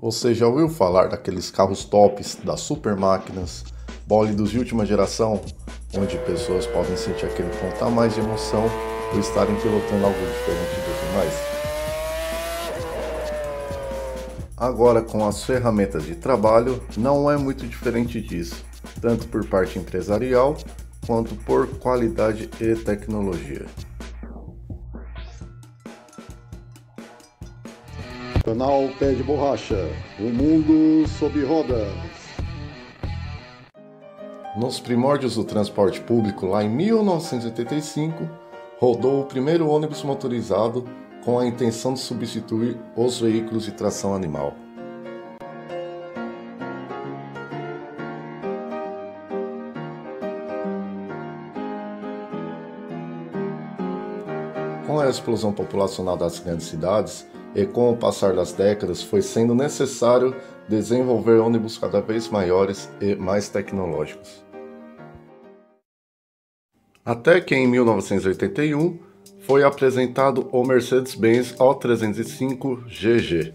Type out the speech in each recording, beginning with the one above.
Você já ouviu falar daqueles carros tops, das super máquinas, bólidos de última geração, onde pessoas podem sentir aquele ponto a mais de emoção por estarem pilotando algo diferente dos demais? Agora, com as ferramentas de trabalho, não é muito diferente disso, tanto por parte empresarial quanto por qualidade e tecnologia. Canal Pé de Borracha, o mundo sob rodas. Nos primórdios do transporte público, lá em 1985, rodou o primeiro ônibus motorizado com a intenção de substituir os veículos de tração animal. Com a explosão populacional das grandes cidades, e com o passar das décadas foi sendo necessário desenvolver ônibus cada vez maiores e mais tecnológicos. Até que em 1981 foi apresentado o Mercedes-Benz O305 GG.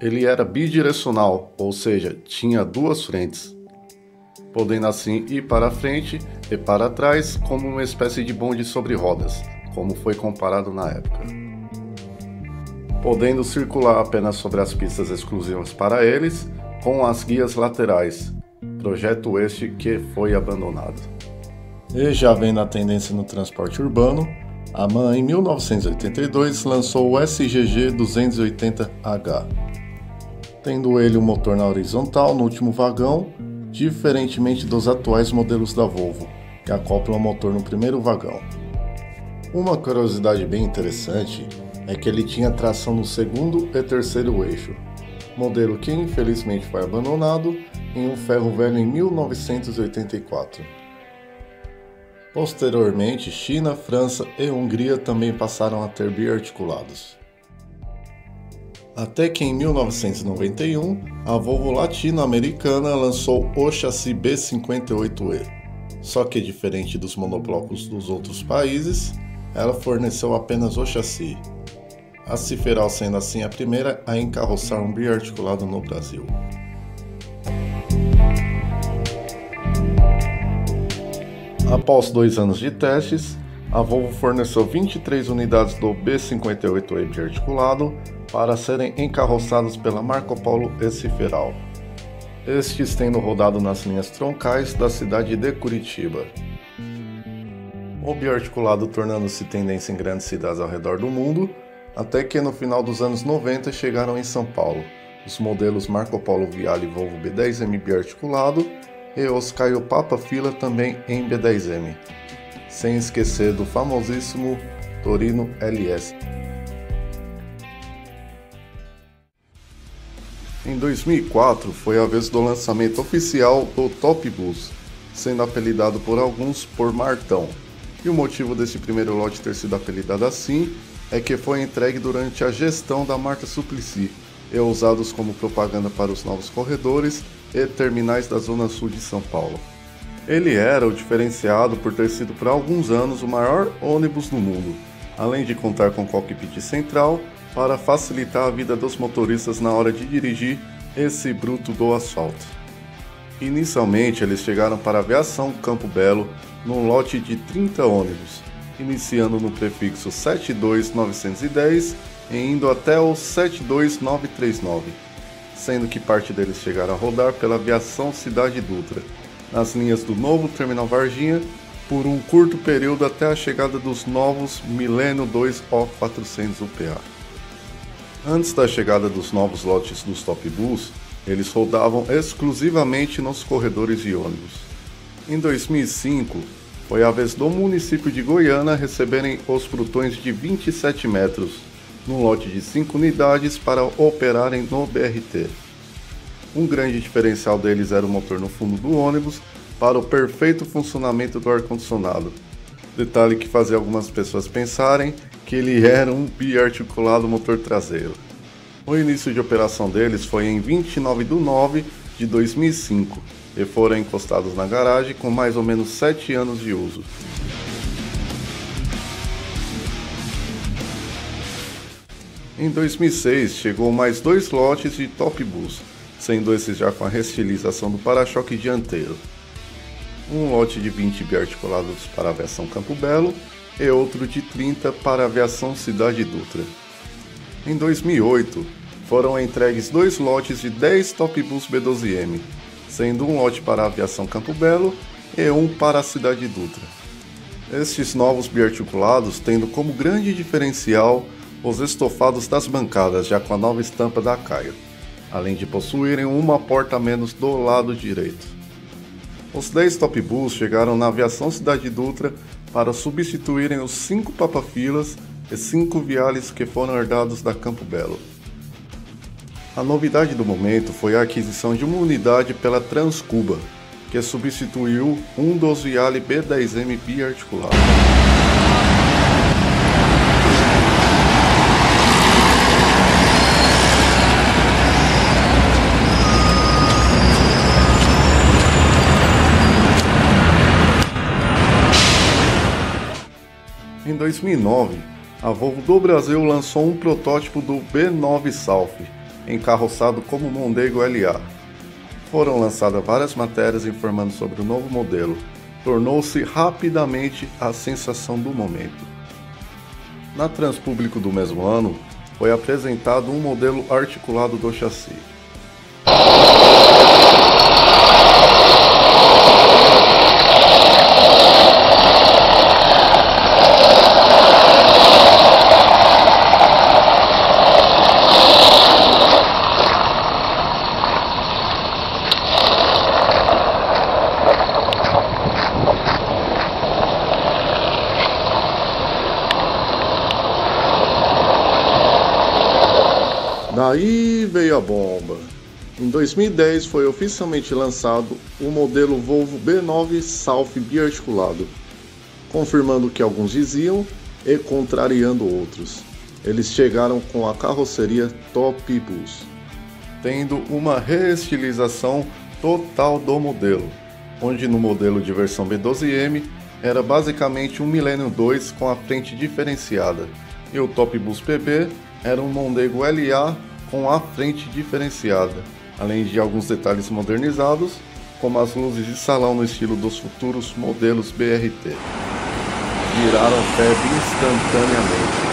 Ele era bidirecional, ou seja, tinha duas frentes, podendo assim ir para frente e para trás como uma espécie de bonde sobre rodas, como foi comparado na época. Podendo circular apenas sobre as pistas exclusivas para eles, com as guias laterais, projeto este que foi abandonado. E já vendo a tendência no transporte urbano, a MAN em 1982 lançou o SGG 280H, tendo ele um motor na horizontal no último vagão, diferentemente dos atuais modelos da Volvo, que acoplam o motor no primeiro vagão. Uma curiosidade bem interessante é que ele tinha tração no segundo e terceiro eixo, modelo que infelizmente foi abandonado em um ferro velho em 1984. Posteriormente, China, França e Hungria também passaram a ter biarticulados. Até que em 1991, a Volvo latino-americana lançou o chassi B58E. Só que diferente dos monoblocos dos outros países, ela forneceu apenas o chassi. A Ciferal sendo assim a primeira a encarroçar um biarticulado no Brasil. Após dois anos de testes, a Volvo forneceu 23 unidades do B58E biarticulado para serem encarroçados pela Marco Polo e Ciferal. Estes tendo rodado nas linhas troncais da cidade de Curitiba o biarticulado tornando-se tendência em grandes cidades ao redor do mundo, até que no final dos anos 90 chegaram em São Paulo. Os modelos Marco Polo Viale Volvo B10M biarticulado e os Caio Papa Fila também em B10M, sem esquecer do famosíssimo Torino LS. Em 2004 foi a vez do lançamento oficial do Top Bus, sendo apelidado por alguns por Martão, e o motivo desse primeiro lote ter sido apelidado assim é que foi entregue durante a gestão da Marta Suplicy e usados como propaganda para os novos corredores e terminais da Zona Sul de São Paulo. Ele era o diferenciado por ter sido por alguns anos o maior ônibus do mundo, além de contar com cockpit central para facilitar a vida dos motoristas na hora de dirigir esse bruto do asfalto. Inicialmente eles chegaram para a aviação Campo Belo num lote de 30 ônibus, iniciando no prefixo 72910 e indo até o 72939, sendo que parte deles chegaram a rodar pela aviação Cidade Dutra, nas linhas do novo Terminal Varginha, por um curto período até a chegada dos novos Milênio 2 O400 UPA. Antes da chegada dos novos lotes dos Top Bus, eles rodavam exclusivamente nos corredores de ônibus. Em 2005, foi a vez do município de Goiânia receberem os frutões de 27 metros, num lote de 5 unidades para operarem no BRT. Um grande diferencial deles era o motor no fundo do ônibus para o perfeito funcionamento do ar-condicionado. Detalhe que fazia algumas pessoas pensarem que ele era um biarticulado motor traseiro. O início de operação deles foi em 29 de 9 de 2005 e foram encostados na garagem com mais ou menos 7 anos de uso. Em 2006 chegou mais dois lotes de Top Bus, sendo esses já com a restilização do para-choque dianteiro. Um lote de 20 biarticulados para a versão Campo Belo e outro de 30 para a aviação Cidade Dutra. Em 2008, foram entregues dois lotes de 10 Top Bus B12M, sendo um lote para a aviação Campo Belo e um para a Cidade Dutra. Estes novos biarticulados tendo como grande diferencial os estofados das bancadas, já com a nova estampa da Caio, além de possuírem uma porta a menos do lado direito. Os 10 Top Bus chegaram na aviação Cidade Dutra para substituírem os 5 Papafilas e 5 Viales que foram herdados da Campo Belo. A novidade do momento foi a aquisição de uma unidade pela Transcuba, que substituiu um dos Viale B10M biarticulado. Em 2009, a Volvo do Brasil lançou um protótipo do B9 South, encarroçado como Mondego LA. Foram lançadas várias matérias informando sobre o novo modelo. Tornou-se rapidamente a sensação do momento. Na Transpúblico do mesmo ano, foi apresentado um modelo articulado do chassi. Daí veio a bomba. Em 2010 foi oficialmente lançado o modelo Volvo B9 South biarticulado, confirmando o que alguns diziam e contrariando outros. Eles chegaram com a carroceria Top Bus, tendo uma reestilização total do modelo, onde no modelo de versão B12M era basicamente um Millennium 2 com a frente diferenciada, e o Top Bus PB era um Mondego LA com a frente diferenciada, além de alguns detalhes modernizados, como as luzes de salão no estilo dos futuros modelos BRT. Viraram febre instantaneamente.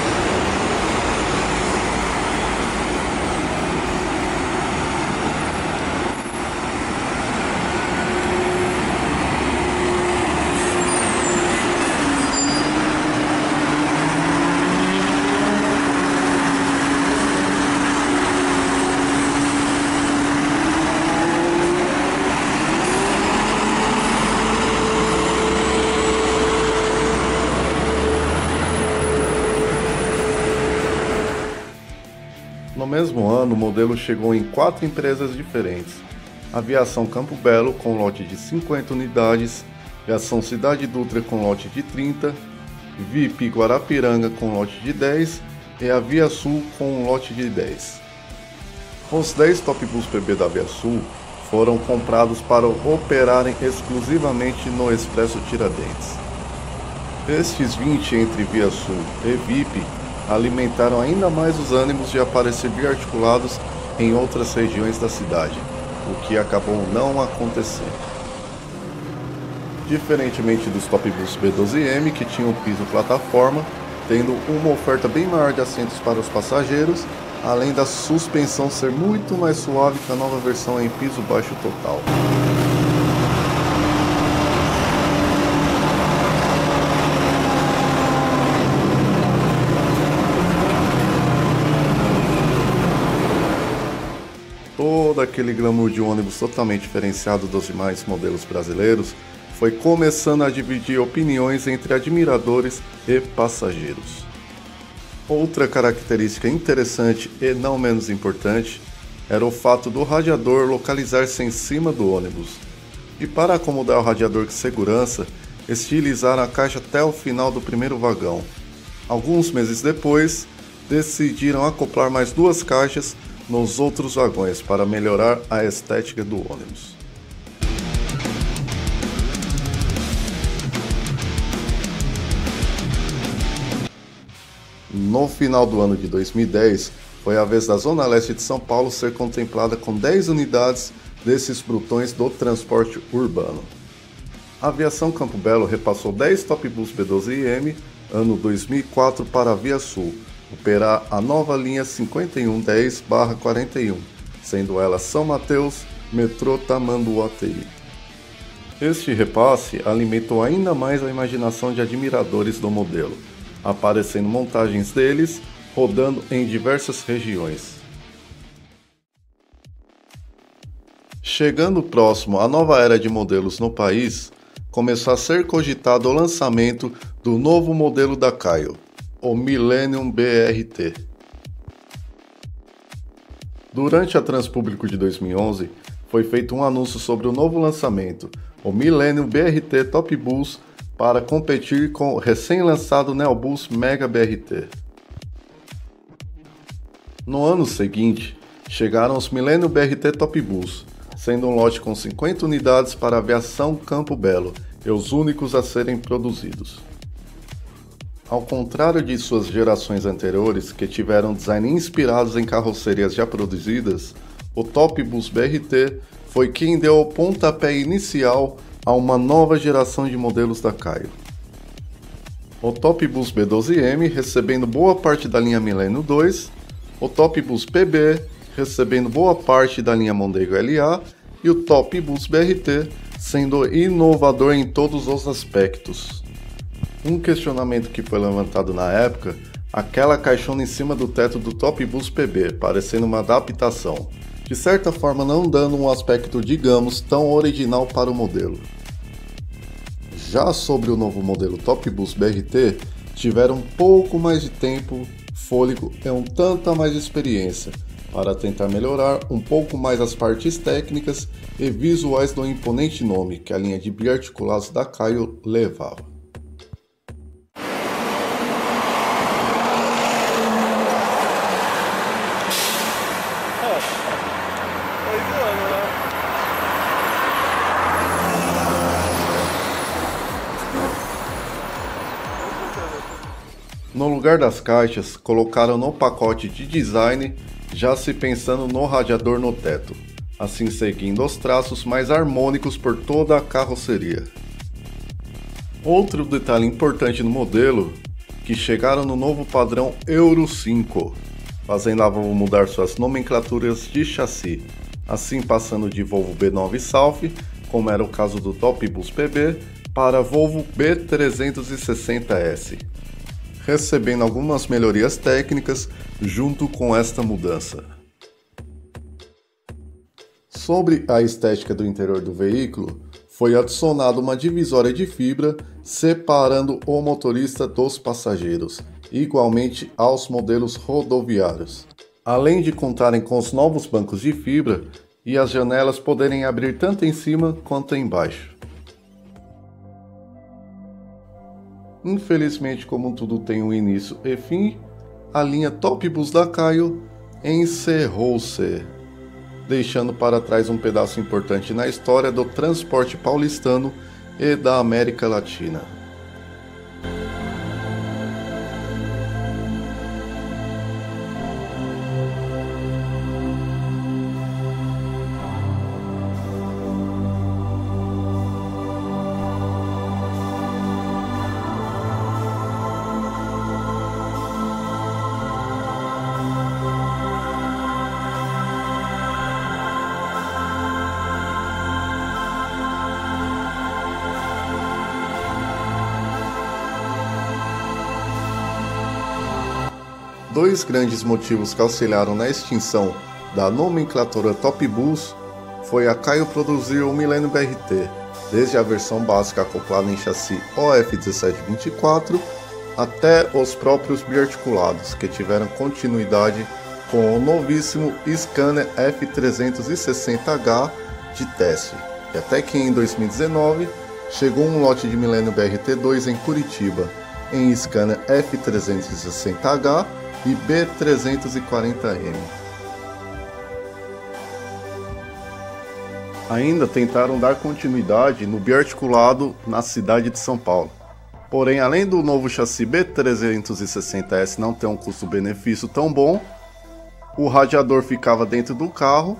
No mesmo ano, o modelo chegou em quatro empresas diferentes: Aviação Campo Belo, com lote de 50 unidades, Aviação Cidade Dutra, com lote de 30, VIP Guarapiranga, com lote de 10 e a Via Sul, com um lote de 10. Os 10 Top Bus PB da Via Sul foram comprados para operarem exclusivamente no Expresso Tiradentes. Estes 20 entre Via Sul e VIP alimentaram ainda mais os ânimos de aparecer biarticulados em outras regiões da cidade, o que acabou não acontecendo. Diferentemente dos Top Bus B12M, que tinham piso plataforma, tendo uma oferta bem maior de assentos para os passageiros, além da suspensão ser muito mais suave que a nova versão em piso baixo total. Todo aquele glamour de ônibus totalmente diferenciado dos demais modelos brasileiros foi começando a dividir opiniões entre admiradores e passageiros. Outra característica interessante e não menos importante era o fato do radiador localizar-se em cima do ônibus. E para acomodar o radiador de segurança, estilizaram a caixa até o final do primeiro vagão. Alguns meses depois, decidiram acoplar mais duas caixas nos outros vagões para melhorar a estética do ônibus. No final do ano de 2010, foi a vez da Zona Leste de São Paulo ser contemplada com 10 unidades desses brutões do transporte urbano. A aviação Campo Belo repassou 10 Top Bus B12IM ano 2004 para a Via Sul, operar a nova linha 5110-41, sendo ela São Mateus, metrô Tamanduateí. Este repasse alimentou ainda mais a imaginação de admiradores do modelo, aparecendo montagens deles rodando em diversas regiões. Chegando próximo à nova era de modelos no país, começou a ser cogitado o lançamento do novo modelo da Caio, o Millennium BRT. Durante a Transpúblico de 2011, foi feito um anúncio sobre o novo lançamento, o Millennium BRT Top Bus, para competir com o recém-lançado Neobus Mega BRT. No ano seguinte, chegaram os Millennium BRT Top Bus, sendo um lote com 50 unidades para aviação Campo Belo e os únicos a serem produzidos. Ao contrário de suas gerações anteriores, que tiveram design inspirados em carrocerias já produzidas, o Top Bus BRT foi quem deu o pontapé inicial a uma nova geração de modelos da Caio. O Top Bus B12M recebendo boa parte da linha Millennium 2, o Top Bus PB recebendo boa parte da linha Mondego LA e o Top Bus BRT sendo inovador em todos os aspectos. Um questionamento que foi levantado na época, aquela caixona em cima do teto do Top Bus PB, parecendo uma adaptação, de certa forma não dando um aspecto, digamos, tão original para o modelo. Já sobre o novo modelo Top Bus BRT, tiveram um pouco mais de tempo, fôlego e um tanta mais experiência para tentar melhorar um pouco mais as partes técnicas e visuais do imponente nome que a linha de biarticulados da Caio levava. Lugar das caixas, colocaram no pacote de design, já se pensando no radiador no teto, assim seguindo os traços mais harmônicos por toda a carroceria. Outro detalhe importante no modelo, que chegaram no novo padrão Euro 5, fazendo a Volvo mudar suas nomenclaturas de chassi, assim passando de Volvo B9 South, como era o caso do Top Bus PB, para Volvo B360S recebendo algumas melhorias técnicas junto com esta mudança. Sobre a estética do interior do veículo, foi adicionada uma divisória de fibra separando o motorista dos passageiros, igualmente aos modelos rodoviários. Além de contarem com os novos bancos de fibra e as janelas poderem abrir tanto em cima quanto embaixo. Infelizmente, como tudo tem um início e fim, a linha Top Bus da Caio encerrou-se, deixando para trás um pedaço importante na história do transporte paulistano e da América Latina. Dois grandes motivos que auxiliaram na extinção da nomenclatura Top Bus foi a Caio produzir o Millennium BRT, desde a versão básica acoplada em chassi OF1724 até os próprios biarticulados, que tiveram continuidade com o novíssimo Scanner F360H de teste, e até que em 2019 chegou um lote de Millennium BRT2 em Curitiba, em Scanner F360H e B340M. Ainda tentaram dar continuidade no biarticulado na cidade de São Paulo, Porém, além do novo chassi B360S não ter um custo-benefício tão bom, o radiador ficava dentro do carro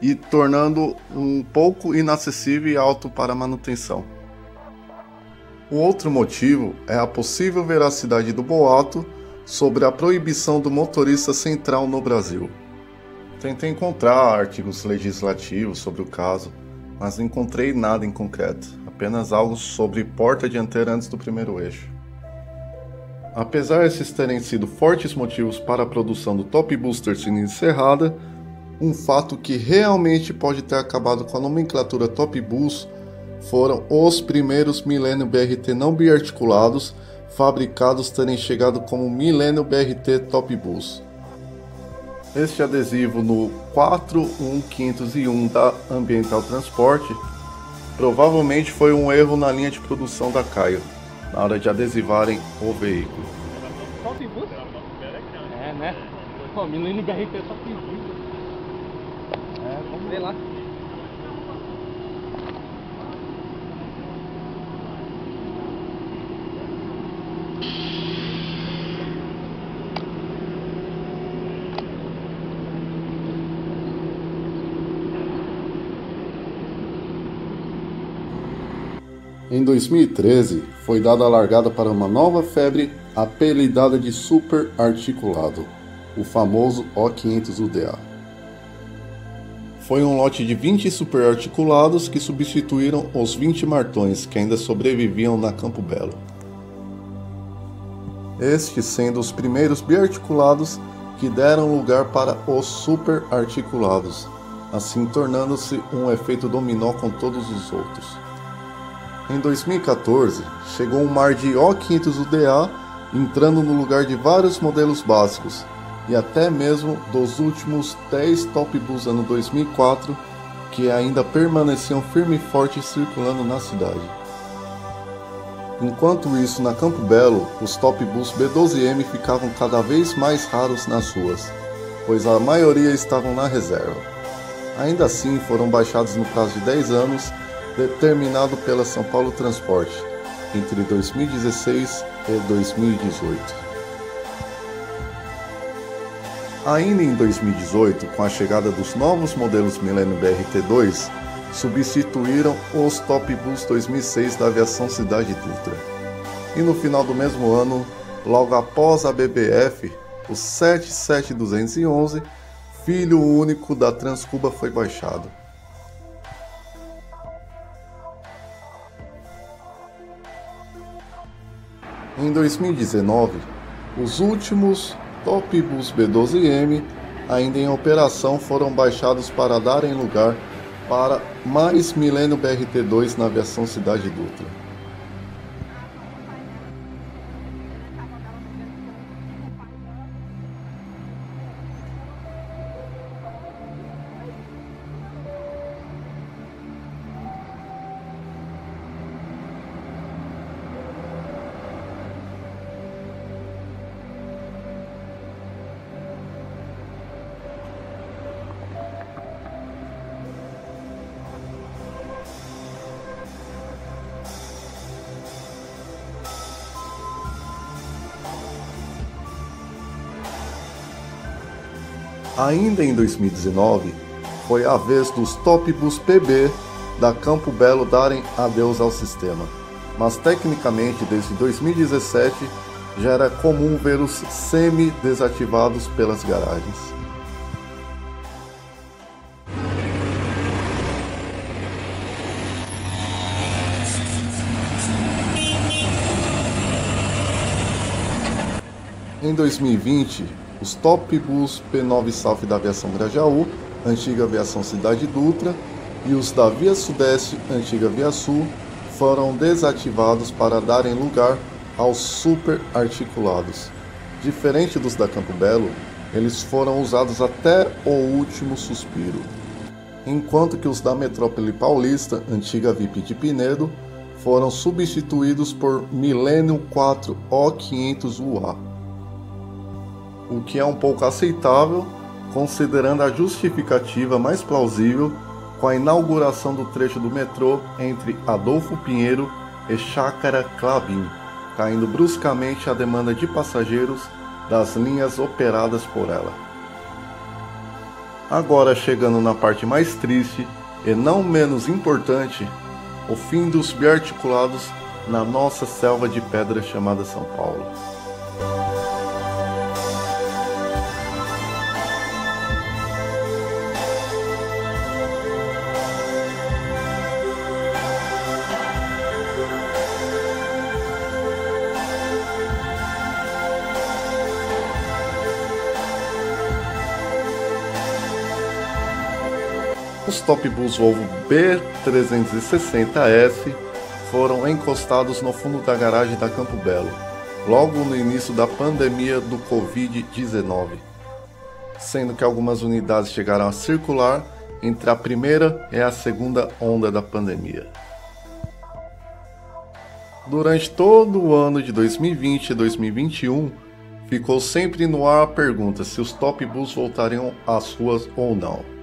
e tornando um pouco inacessível e alto para manutenção. O outro motivo é a possível veracidade do boato sobre a proibição do motorista central no Brasil. Tentei encontrar artigos legislativos sobre o caso, mas não encontrei nada em concreto, apenas algo sobre porta dianteira antes do primeiro eixo. Apesar desses terem sido fortes motivos para a produção do Top Booster sendo encerrada, um fato que realmente pode ter acabado com a nomenclatura Top Boost foram os primeiros Millennium BRT não biarticulados fabricados terem chegado como Millennium BRT Top Boost. Este adesivo no 41501 da Ambiental Transporte provavelmente foi um erro na linha de produção da Caio na hora de adesivarem o veículo. Top bus? É, né? Pô, Milênio BRT só tem É, vamos ver lá. Em 2013, foi dada a largada para uma nova febre apelidada de super articulado, o famoso O500UDA. Foi um lote de 20 super articulados que substituíram os 20 martões que ainda sobreviviam na Campo Belo. Estes sendo os primeiros biarticulados que deram lugar para os super articulados, assim tornando-se um efeito dominó com todos os outros. Em 2014, chegou um mar de O500UDA entrando no lugar de vários modelos básicos e até mesmo dos últimos 10 Top Bulls ano 2004 que ainda permaneciam firme e forte circulando na cidade. Enquanto isso, na Campo Belo, os Top Bulls B12M ficavam cada vez mais raros nas ruas, pois a maioria estavam na reserva. Ainda assim, foram baixados no prazo de 10 anos determinado pela São Paulo Transporte entre 2016 e 2018. Ainda em 2018, com a chegada dos novos modelos Millennium BRT2, substituíram os Top Bus 2006 da aviação Cidade Dutra. E no final do mesmo ano, logo após a BBF, o 77211, filho único da Transcuba, foi baixado. Em 2019, os últimos Top Bus B12M ainda em operação foram baixados para darem lugar para mais Milênio BRT2 na versão Cidade Dutra. Ainda em 2019, foi a vez dos Top Bus PB da Campo Belo darem adeus ao sistema, mas tecnicamente desde 2017 já era comum ver os semi-desativados pelas garagens. Em 2020, os Top Bus P9 South da aviação Grajaú, antiga aviação Cidade Dutra, e os da Via Sudeste, antiga Via Sul, foram desativados para darem lugar aos super articulados. Diferente dos da Campo Belo, eles foram usados até o último suspiro. Enquanto que os da Metrópole Paulista, antiga VIP de Pinedo, foram substituídos por Millennium 4 O500 UA o que é um pouco aceitável, considerando a justificativa mais plausível com a inauguração do trecho do metrô entre Adolfo Pinheiro e Chácara Clabim, caindo bruscamente a demanda de passageiros das linhas operadas por ela. Agora chegando na parte mais triste e não menos importante, o fim dos biarticulados na nossa selva de pedra chamada São Paulo. Os top bus Volvo B360S foram encostados no fundo da garagem da Campo Belo, logo no início da pandemia do Covid-19, sendo que algumas unidades chegaram a circular entre a primeira e a segunda onda da pandemia. Durante todo o ano de 2020 e 2021, ficou sempre no ar a pergunta se os top bus voltariam às ruas ou não.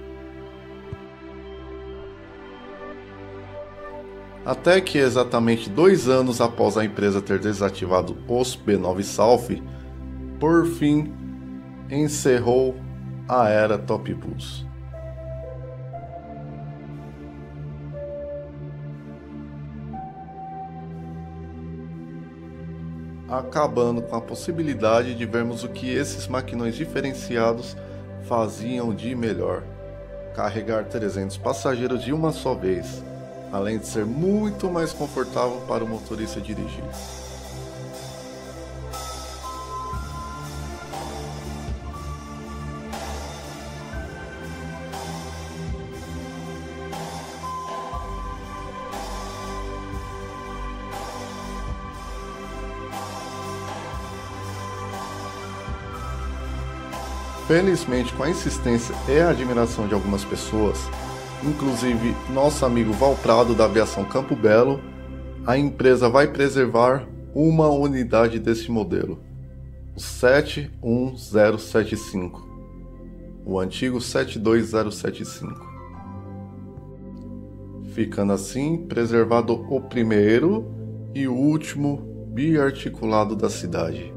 Até que exatamente dois anos após a empresa ter desativado os B9 South, por fim encerrou a era Top Bus. Acabando com a possibilidade de vermos o que esses maquinões diferenciados faziam de melhor: carregar 300 passageiros de uma só vez além de ser muito mais confortável para o motorista dirigir. Felizmente, com a insistência e a admiração de algumas pessoas, inclusive nosso amigo Valprado da Aviação Campo Belo, a empresa vai preservar uma unidade desse modelo, o 71075, o antigo 72075. Ficando assim preservado o primeiro e último biarticulado da cidade.